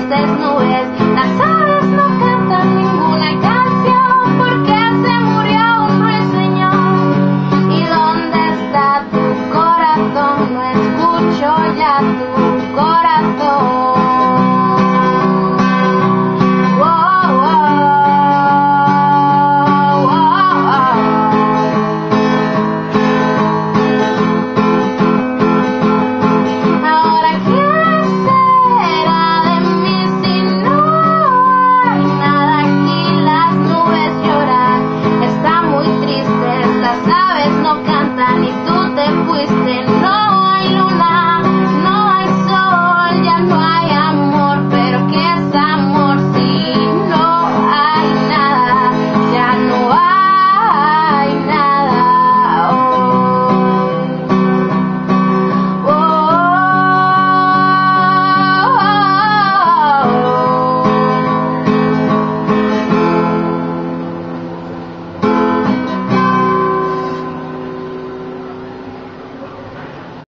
nubes, las aves no cantan ninguna canción porque se murió un ruiseñor. ¿Y dónde está tu corazón? No escucho ya tu corazón.